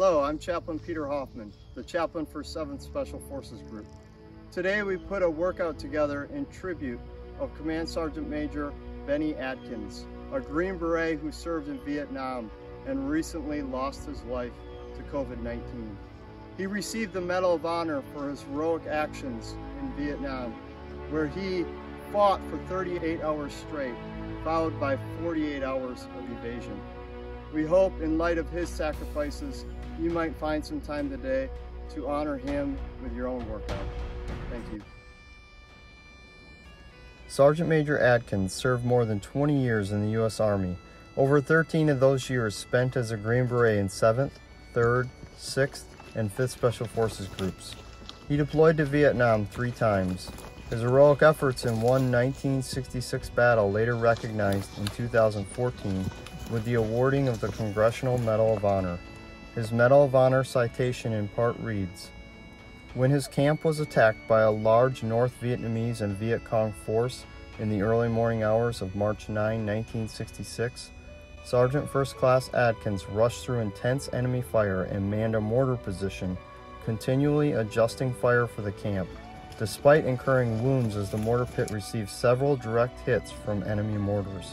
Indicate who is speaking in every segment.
Speaker 1: Hello, I'm Chaplain Peter Hoffman, the chaplain for 7th Special Forces Group. Today we put a workout together in tribute of Command Sergeant Major Bennie Adkins, a Green Beret who served in Vietnam and recently lost his life to COVID-19. He received the Medal of Honor for his heroic actions in Vietnam, where he fought for 38 hours straight, followed by 48 hours of evasion. We hope in light of his sacrifices, you might find some time today to honor him with your own workout. Thank you.
Speaker 2: Sergeant Major Adkins served more than 20 years in the U.S. Army. Over 13 of those years spent as a Green Beret in 7th, 3rd, 6th, and 5th Special Forces groups. He deployed to Vietnam three times. His heroic efforts in one 1966 battle later recognized in 2014 with the awarding of the Congressional Medal of Honor. His Medal of Honor citation in part reads, When his camp was attacked by a large North Vietnamese and Viet Cong force in the early morning hours of March 9, 1966, Sergeant First Class Adkins rushed through intense enemy fire and manned a mortar position, continually adjusting fire for the camp, despite incurring wounds as the mortar pit received several direct hits from enemy mortars.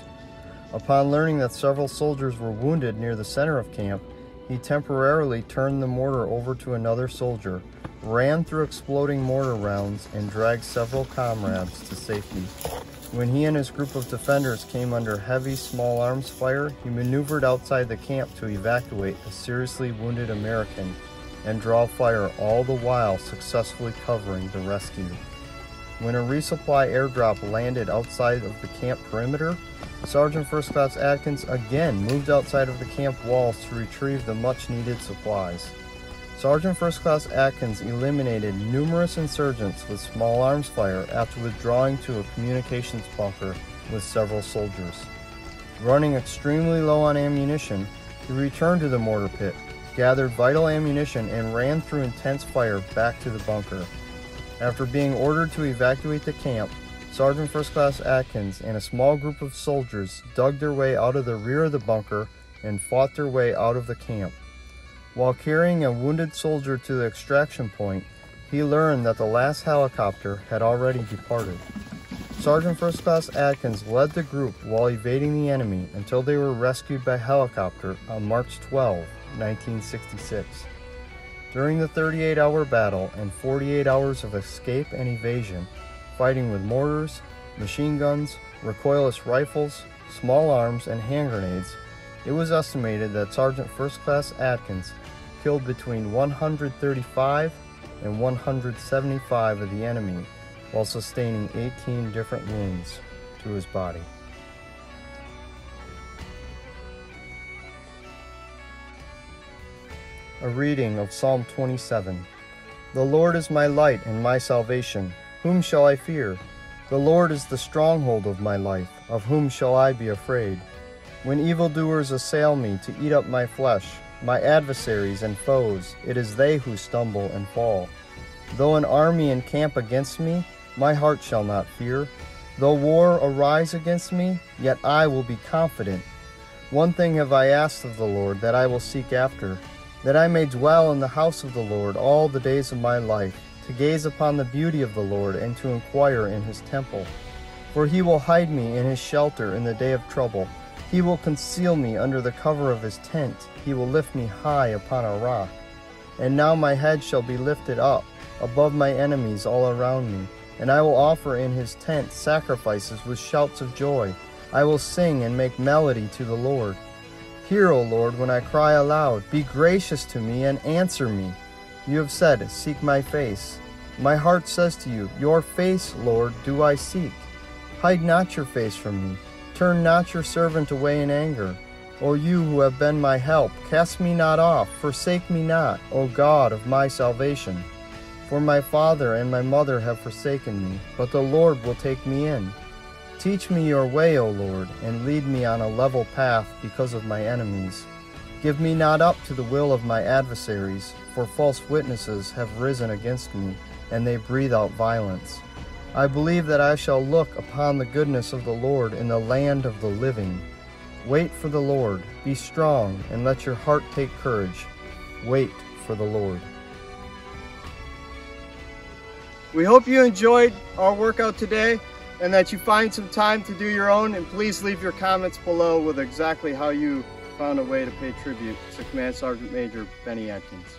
Speaker 2: Upon learning that several soldiers were wounded near the center of camp, he temporarily turned the mortar over to another soldier, ran through exploding mortar rounds, and dragged several comrades to safety. When he and his group of defenders came under heavy small arms fire, he maneuvered outside the camp to evacuate a seriously wounded American and draw fire all the while successfully covering the rescue. When a resupply airdrop landed outside of the camp perimeter, Sergeant First Class Adkins again moved outside of the camp walls to retrieve the much needed supplies. Sergeant First Class Adkins eliminated numerous insurgents with small arms fire after withdrawing to a communications bunker with several soldiers. Running extremely low on ammunition, he returned to the mortar pit, gathered vital ammunition, and ran through intense fire back to the bunker. After being ordered to evacuate the camp, Sergeant First Class Adkins and a small group of soldiers dug their way out of the rear of the bunker and fought their way out of the camp. While carrying a wounded soldier to the extraction point, he learned that the last helicopter had already departed. Sergeant First Class Adkins led the group while evading the enemy until they were rescued by helicopter on March 12, 1966. During the 38 hour battle and 48 hours of escape and evasion, fighting with mortars, machine guns, recoilless rifles, small arms, and hand grenades, it was estimated that Sergeant First Class Adkins killed between 135 and 175 of the enemy while sustaining 18 different wounds to his body. A reading of Psalm 27. The Lord is my light and my salvation. Whom shall I fear? The Lord is the stronghold of my life. Of whom shall I be afraid? When evildoers assail me to eat up my flesh, my adversaries and foes, it is they who stumble and fall. Though an army encamp against me, my heart shall not fear. Though war arise against me, yet I will be confident. One thing have I asked of the Lord that I will seek after, that I may dwell in the house of the Lord all the days of my life to gaze upon the beauty of the Lord and to inquire in his temple. For he will hide me in his shelter in the day of trouble. He will conceal me under the cover of his tent. He will lift me high upon a rock. And now my head shall be lifted up above my enemies all around me. And I will offer in his tent sacrifices with shouts of joy. I will sing and make melody to the Lord. Hear, O Lord, when I cry aloud. Be gracious to me and answer me. You have said, Seek my face. My heart says to you, Your face, Lord, do I seek. Hide not your face from me. Turn not your servant away in anger. O you who have been my help, cast me not off, forsake me not, O God of my salvation. For my father and my mother have forsaken me, but the Lord will take me in. Teach me your way, O Lord, and lead me on a level path because of my enemies. Give me not up to the will of my adversaries, for false witnesses have risen against me, and they breathe out violence. I believe that I shall look upon the goodness of the Lord in the land of the living. Wait for the Lord, be strong, and let your heart take courage. Wait for the Lord.
Speaker 1: We hope you enjoyed our workout today and that you find some time to do your own and please leave your comments below with exactly how you found a way to pay tribute to Command Sergeant Major Bennie Adkins.